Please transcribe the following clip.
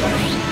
you.